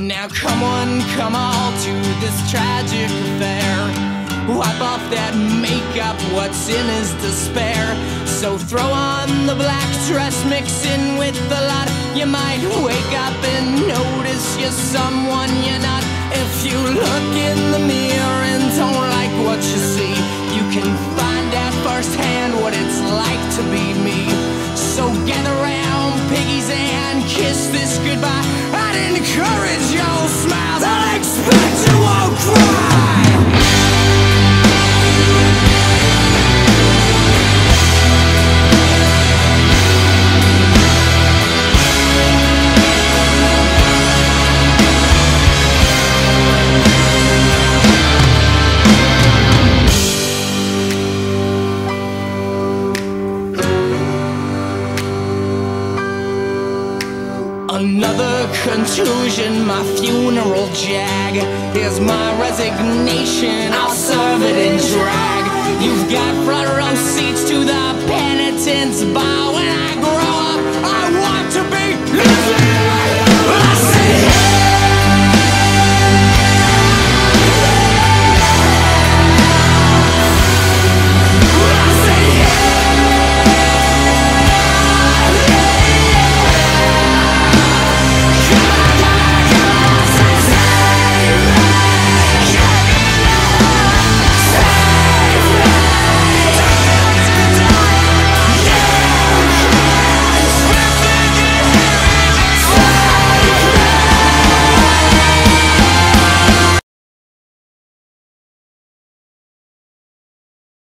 Now come one, come all to this tragic affair. Wipe off that makeup, what's in is despair. So throw on the black dress, mix in with the lot. You might wake up and notice you're someone you're not. If you look in the mirror and don't like what you see, you can find out firsthand what it's like to be me. So gather round, piggies, and kiss this goodbye. I'd encourage Another contusion, my funeral jag. Here's my resignation, I'll serve it in drag. You've got front row